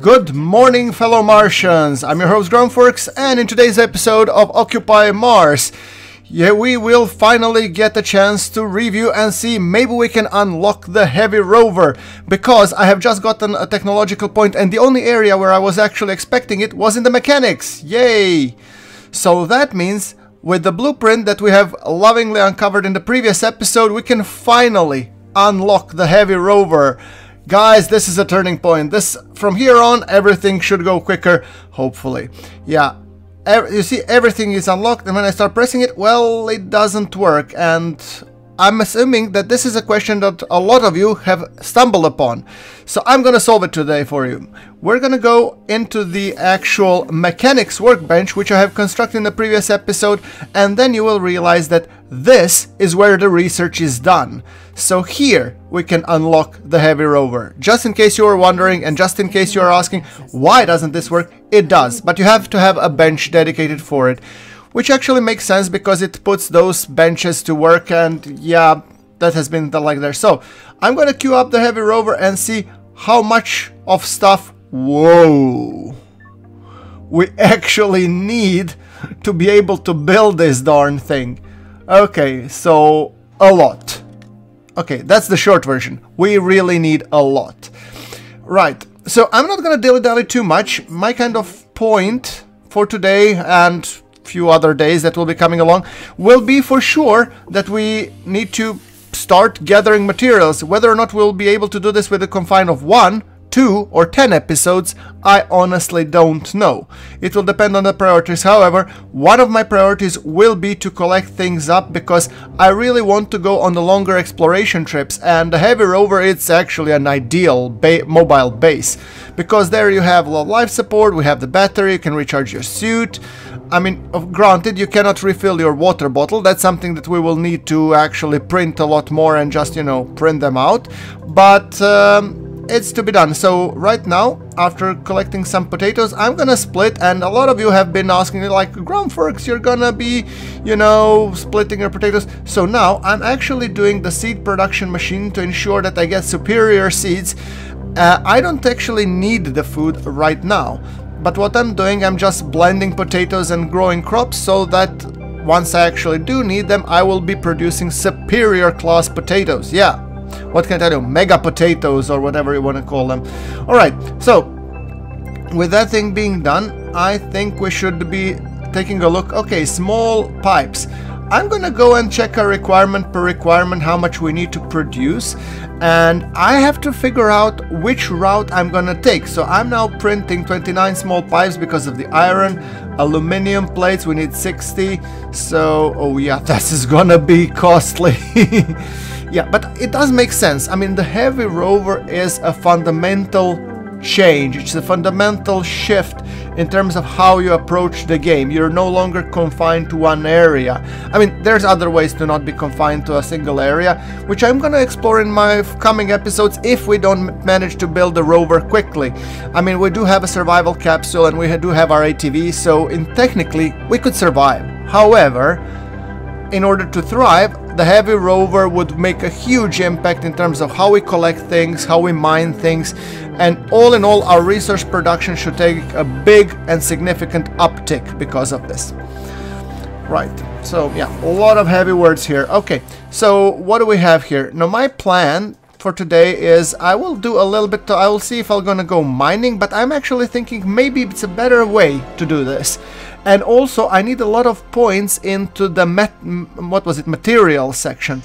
Good morning, fellow Martians. I'm your host, GrunfWorks, and in today's episode of Occupy Mars, yeah, we will finally get a chance to review and see maybe we can unlock the heavy rover because I have just gotten a technological point and the only area where I was actually expecting it was in the mechanics. Yay! So that means with the blueprint that we have lovingly uncovered in the previous episode, we can finally unlock the heavy rover. Guys, this is a turning point. This from here on everything should go quicker, hopefully. Yeah, you see everything is unlocked and when I start pressing it, well, it doesn't work and I'm assuming that this is a question that a lot of you have stumbled upon. So I'm gonna solve it today for you. We're gonna go into the actual mechanics workbench which I have constructed in the previous episode and then you will realize that this is where the research is done. So here we can unlock the heavy rover. Just in case you were wondering and just in case you are asking why doesn't this work, it does, but you have to have a bench dedicated for it. Which actually makes sense because it puts those benches to work and yeah, that has been the like there. So I'm gonna queue up the heavy rover and see how much of stuff, whoa, we actually need to be able to build this darn thing. Okay, so a lot. Okay, that's the short version. We really need a lot. Right, so I'm not gonna dilly-dally too much. My kind of point for today and few other days that will be coming along will be for sure that we need to start gathering materials. Whether or not we'll be able to do this with a confine of one, two, or ten episodes, I honestly don't know. It will depend on the priorities. However, one of my priorities will be to collect things up because I really want to go on the longer exploration trips and the Heavy Rover it's actually an ideal ba mobile base because there you have a lot of life support, we have the battery, you can recharge your suit, I mean, granted, you cannot refill your water bottle. That's something that we will need to actually print a lot more and just, you know, print them out. But um, it's to be done. So right now, after collecting some potatoes, I'm gonna split. And a lot of you have been asking, me like, GrunfWorks, you're gonna be, you know, splitting your potatoes. So now I'm actually doing the seed production machine to ensure that I get superior seeds. Uh, I don't actually need the food right now. But what I'm doing, I'm just blending potatoes and growing crops so that once I actually do need them, I will be producing superior class potatoes. Yeah, what can I you? Mega potatoes or whatever you want to call them. Alright, so with that thing being done, I think we should be taking a look. Okay, small pipes. I'm gonna go and check a requirement per requirement how much we need to produce and I have to figure out which route I'm gonna take. So I'm now printing 29 small pipes because of the iron, aluminium plates, we need 60. So, oh yeah, this is gonna be costly. yeah, but it does make sense. I mean, the Heavy Rover is a fundamental change. It's a fundamental shift in terms of how you approach the game. You're no longer confined to one area. I mean, there's other ways to not be confined to a single area, which I'm gonna explore in my coming episodes if we don't manage to build the rover quickly. I mean, we do have a survival capsule and we do have our ATV, so in technically we could survive. However, in order to thrive, the heavy rover would make a huge impact in terms of how we collect things, how we mine things, and all in all, our research production should take a big and significant uptick because of this. Right, so yeah, a lot of heavy words here. Okay, so what do we have here? Now, my plan for today is I will do a little bit, I will see if I'm gonna go mining, but I'm actually thinking maybe it's a better way to do this. And also I need a lot of points into the what was it material section.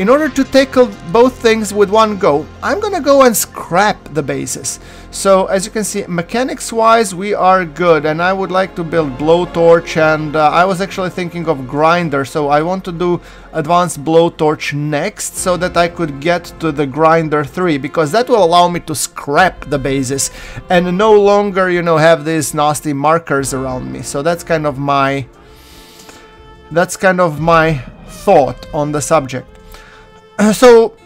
In order to tackle both things with one go, I'm gonna go and scrap the bases. So as you can see, mechanics wise we are good and I would like to build blowtorch and uh, I was actually thinking of grinder so I want to do advanced blowtorch next so that I could get to the grinder 3 because that will allow me to scrap the bases and no longer you know have these nasty markers around me. So that's kind of my that's kind of my thought on the subject. so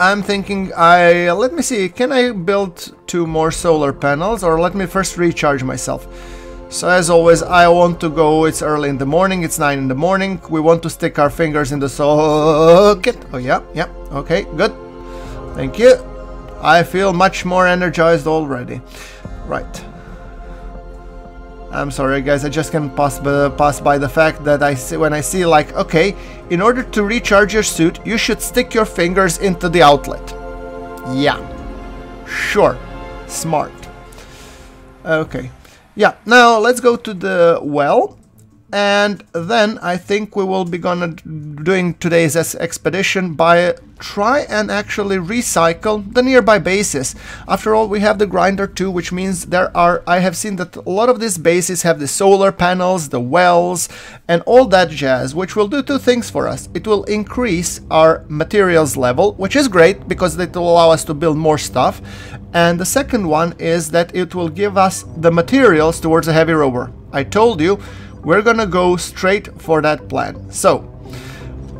I'm thinking I let me see can I build two more solar panels or let me first recharge myself so as always I want to go it's early in the morning it's 9 in the morning we want to stick our fingers in the socket oh yeah yeah okay good thank you I feel much more energized already. Right. I'm sorry guys, I just can't pass, by, pass by the fact that I see when I see like, okay, in order to recharge your suit, you should stick your fingers into the outlet. Yeah. Sure. Smart. Okay. Yeah, now let's go to the well and then I think we will be gonna doing today's expedition by try and actually recycle the nearby bases. After all, we have the grinder too, which means there are, I have seen that a lot of these bases have the solar panels, the wells, and all that jazz, which will do two things for us. It will increase our materials level, which is great because it will allow us to build more stuff. And the second one is that it will give us the materials towards a heavy rover. I told you, we're gonna go straight for that plan. So,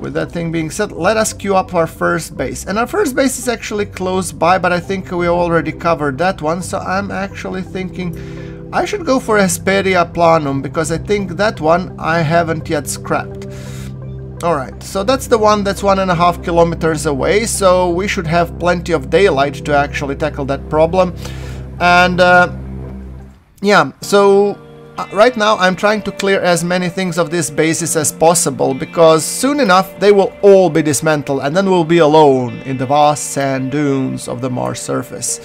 with that thing being said, let us queue up our first base. And our first base is actually close by, but I think we already covered that one, so I'm actually thinking I should go for Hesperia Planum, because I think that one I haven't yet scrapped. Alright, so that's the one that's one and a half kilometers away, so we should have plenty of daylight to actually tackle that problem. And, uh, yeah, so uh, right now I'm trying to clear as many things of this basis as possible, because soon enough they will all be dismantled and then we'll be alone in the vast sand dunes of the Mars surface.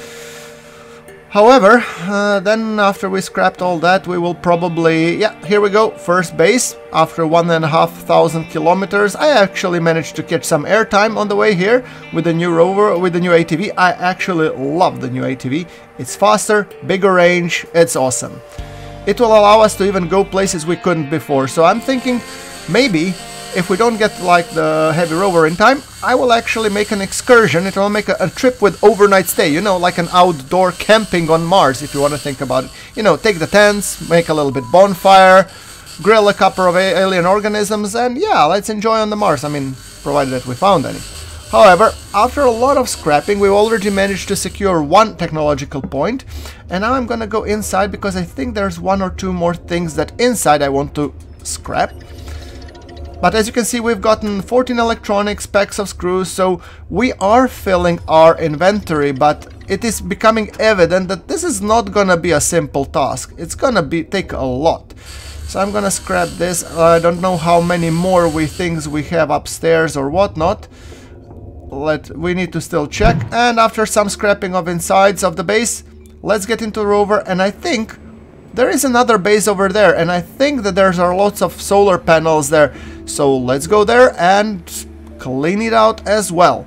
However, uh, then after we scrapped all that, we will probably... Yeah, here we go, first base. After one and a half thousand kilometers, I actually managed to catch some airtime on the way here with the new rover, with the new ATV. I actually love the new ATV. It's faster, bigger range, it's awesome it will allow us to even go places we couldn't before. So I'm thinking maybe if we don't get like the heavy rover in time, I will actually make an excursion. It will make a, a, trip with overnight stay, you know, like an outdoor camping on Mars, if you want to think about it. You know, take the tents, make a little bit bonfire, grill a couple of alien organisms, and yeah, let's enjoy on the Mars. I mean, provided that we found any. However, after a lot of scrapping, we already managed to secure one technological point, and now I'm gonna go inside because I think there's one or two more things that inside I want to scrap. But as you can see, we've gotten 14 electronics, packs of screws, so we are filling our inventory, but it is becoming evident that this is not gonna be a simple task. It's gonna be take a lot. So I'm gonna scrap this. I don't know how many more we things we have upstairs or whatnot let we need to still check and after some scrapping of insides of the base let's get into the rover and I think there is another base over there and I think that there's are lots of solar panels there. So let's go there and clean it out as well.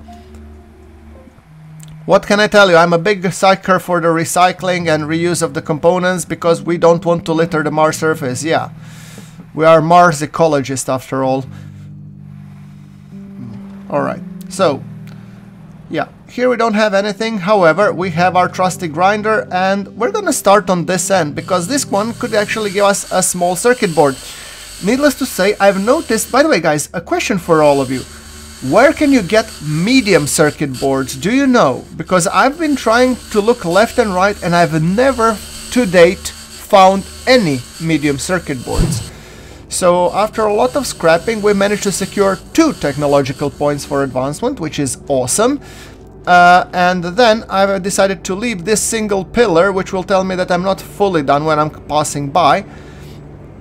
What can I tell you? I'm a big sucker for the recycling and reuse of the components because we don't want to litter the Mars surface. Yeah. We are Mars ecologists after all. Alright so yeah, here we don't have anything, however, we have our trusty grinder and we're gonna start on this end because this one could actually give us a small circuit board. Needless to say, I've noticed, by the way guys, a question for all of you. Where can you get medium circuit boards, do you know? Because I've been trying to look left and right and I've never to date found any medium circuit boards. So after a lot of scrapping we managed to secure two technological points for advancement, which is awesome. Uh, and then I've decided to leave this single pillar, which will tell me that I'm not fully done when I'm passing by.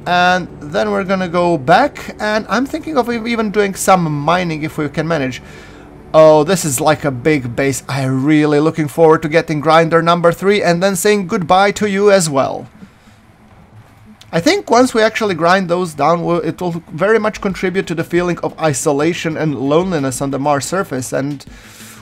And then we're gonna go back, and I'm thinking of even doing some mining if we can manage. Oh, this is like a big base. I'm really looking forward to getting grinder number 3 and then saying goodbye to you as well. I think once we actually grind those down, it will very much contribute to the feeling of isolation and loneliness on the Mars surface. And,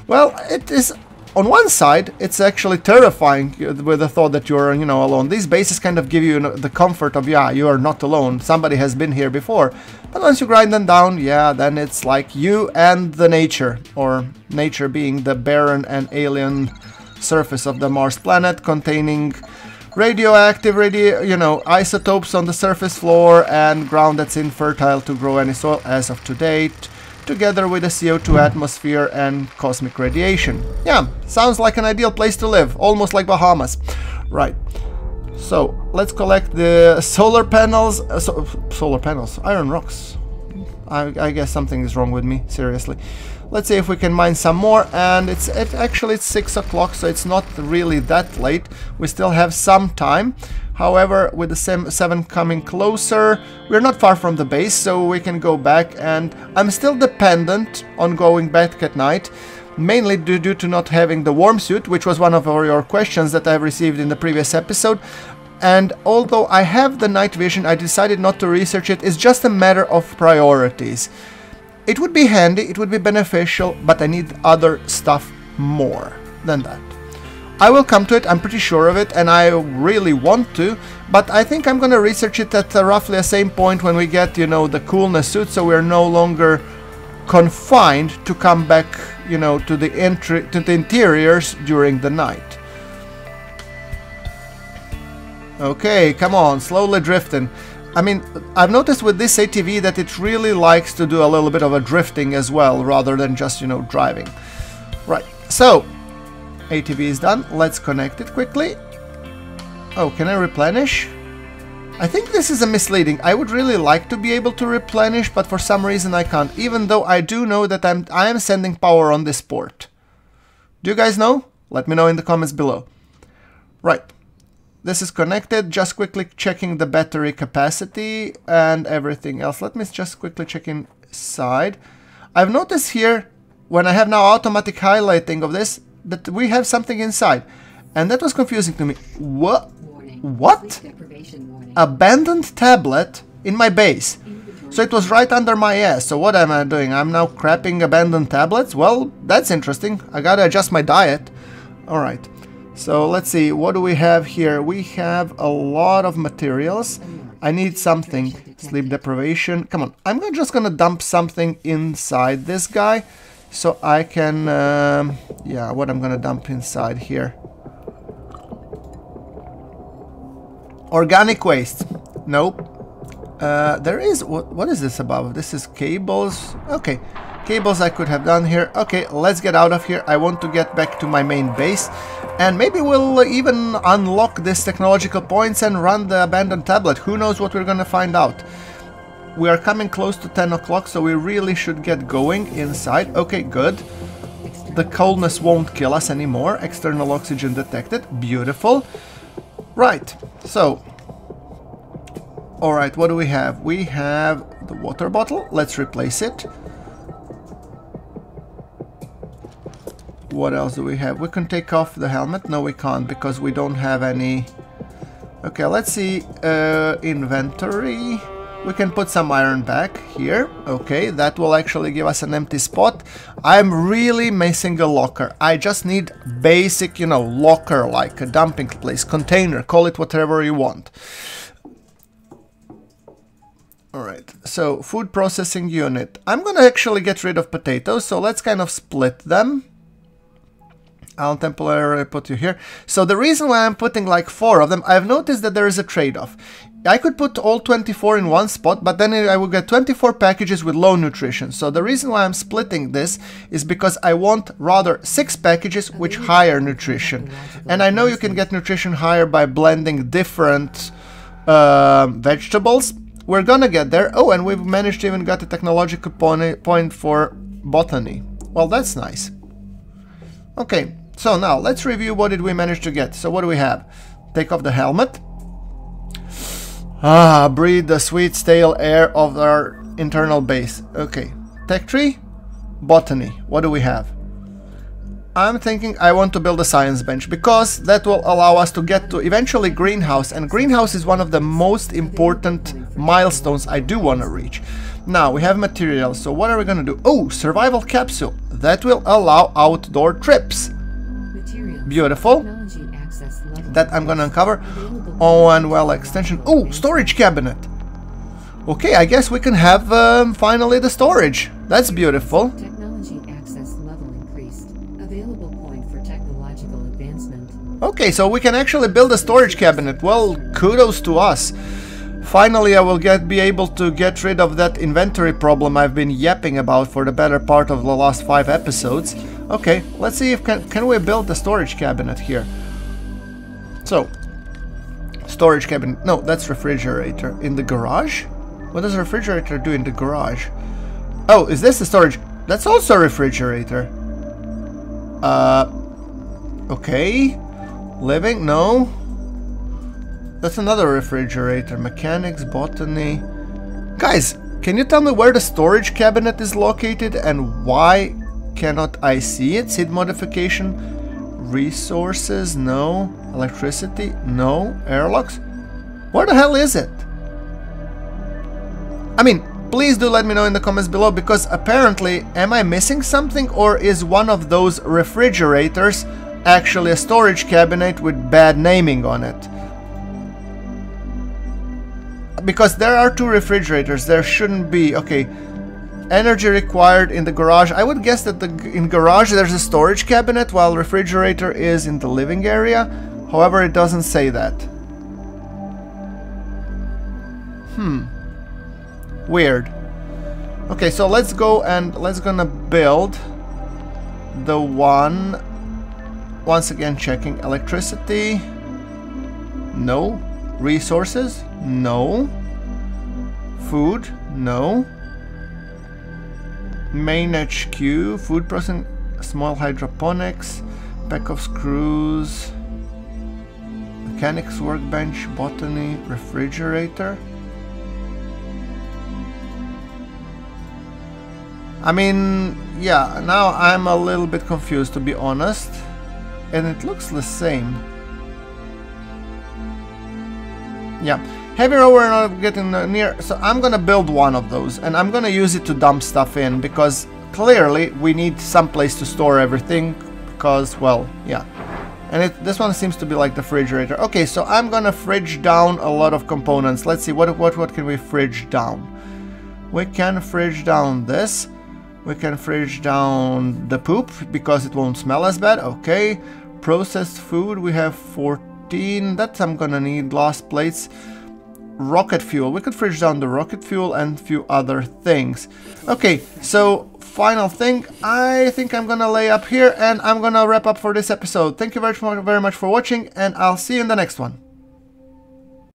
well, it is... On one side, it's actually terrifying uh, with the thought that you're, you know, alone. These bases kind of give you the comfort of, yeah, you are not alone. Somebody has been here before. But once you grind them down, yeah, then it's like you and the nature. Or nature being the barren and alien surface of the Mars planet containing radioactive radio, you know, isotopes on the surface floor and ground that's infertile to grow any soil as of to date, together with a CO2 atmosphere and cosmic radiation. Yeah, sounds like an ideal place to live, almost like Bahamas. Right. So, let's collect the solar panels, uh, so, solar panels, iron rocks. I, I, guess something is wrong with me, seriously. Let's see if we can mine some more. And it's it, actually it's 6 o'clock, so it's not really that late. We still have some time. However, with the 7 coming closer, we're not far from the base, so we can go back. And I'm still dependent on going back at night mainly due, to not having the warm suit, which was one of your questions that I've received in the previous episode. And although I have the night vision, I decided not to research it. It's just a matter of priorities. It would be handy, it would be beneficial, but I need other stuff more than that. I will come to it, I'm pretty sure of it, and I really want to, but I think I'm gonna research it at uh, roughly the same point when we get, you know, the coolness suit, so we're no longer confined to come back, you know, to the entry to the interiors during the night. Okay, come on, slowly drifting. I mean, I've noticed with this ATV that it really likes to do a little bit of a drifting as well, rather than just, you know, driving. Right, so, ATV is done. Let's connect it quickly. Oh, can I replenish? I think this is a misleading. I would really like to be able to replenish, but for some reason I can't, even though I do know that I'm, I am sending power on this port. Do you guys know? Let me know in the comments below. Right. This is connected, just quickly checking the battery capacity and everything else. Let me just quickly check inside. I've noticed here, when I have now automatic highlighting of this, that we have something inside. And that was confusing to me. What? What? Abandoned tablet in my base. So it was right under my ass. So what am I doing? I'm now crapping abandoned tablets? Well, that's interesting. I gotta adjust my diet. Alright. So let's see, what do we have here? We have a lot of materials. I need something. Sleep deprivation. Come on, I'm just gonna dump something inside this guy. So I can, um, yeah, what I'm gonna dump inside here. Organic waste. Nope. Uh, there is, what, what is this above? This is cables. Okay, cables I could have done here. Okay, let's get out of here. I want to get back to my main base. And maybe we'll even unlock this technological points and run the abandoned tablet. Who knows what we're gonna find out. We are coming close to 10 o'clock, so we really should get going inside. Okay, good. The coldness won't kill us anymore. External oxygen detected. Beautiful. Right, so... Alright, what do we have? We have the water bottle. Let's replace it. What else do we have? We can take off the helmet. No, we can't because we don't have any... Okay, let's see. Uh, inventory. We can put some iron back here. Okay, that will actually give us an empty spot. I'm really missing a locker. I just need basic, you know, locker like a dumping place, container, call it whatever you want. Alright, so food processing unit. I'm gonna actually get rid of potatoes, so let's kind of split them. I'll temporarily put you here. So the reason why I'm putting like four of them, I've noticed that there is a trade-off. I could put all 24 in one spot, but then I would get 24 packages with low nutrition. So the reason why I'm splitting this is because I want rather 6 packages with higher nutrition. And I know you can get nutrition higher by blending different uh, vegetables. We're gonna get there. Oh, and we've managed to even get a technological point for botany. Well, that's nice. Okay, so now, let's review what did we manage to get. So what do we have? Take off the helmet. Ah, breathe the sweet stale air of our internal base. Okay, tech tree, botany. What do we have? I'm thinking I want to build a science bench because that will allow us to get to eventually greenhouse and greenhouse is one of the most important milestones I do want to reach. Now we have materials, so what are we gonna do? Oh, survival capsule. That will allow outdoor trips. Beautiful. That I'm gonna uncover. Oh, and well, extension. Oh, storage cabinet. Okay, I guess we can have um, finally the storage. That's beautiful. Technology access level increased. Available point for technological advancement. Okay, so we can actually build a storage cabinet. Well, kudos to us. Finally, I will get be able to get rid of that inventory problem I've been yapping about for the better part of the last five episodes. Okay, let's see if can, can we build the storage cabinet here. So, storage cabinet. No, that's refrigerator. In the garage? What does a refrigerator do in the garage? Oh, is this the storage? That's also a refrigerator. Uh, okay. Living? No. That's another refrigerator. Mechanics, botany. Guys, can you tell me where the storage cabinet is located and why cannot I see it? Seed modification? Resources? No. Electricity? No. Airlocks? Where the hell is it? I mean, please do let me know in the comments below because apparently am I missing something or is one of those refrigerators actually a storage cabinet with bad naming on it? Because there are two refrigerators, there shouldn't be, okay, energy required in the garage. I would guess that the, in garage there's a storage cabinet while refrigerator is in the living area. However, it doesn't say that. Hmm. Weird. Okay, so let's go and let's gonna build the one once again checking electricity. No. Resources? No. Food? No. Main HQ food processing small hydroponics pack of screws mechanics workbench botany refrigerator I mean, yeah, now I'm a little bit confused to be honest. And it looks the same. Yeah, heavy rover not getting near, so I'm gonna build one of those and I'm gonna use it to dump stuff in because clearly we need some place to store everything because, well, yeah. And it, this one seems to be like the refrigerator. Okay, so I'm gonna fridge down a lot of components. Let's see, what, what, what can we fridge down? We can fridge down this. We can fridge down the poop because it won't smell as bad. Okay. Processed food, we have 14. That I'm gonna need. Glass plates. Rocket fuel. We could fridge down the rocket fuel and few other things. Okay, so final thing. I think I'm gonna lay up here and I'm gonna wrap up for this episode. Thank you very, very much for watching and I'll see you in the next one.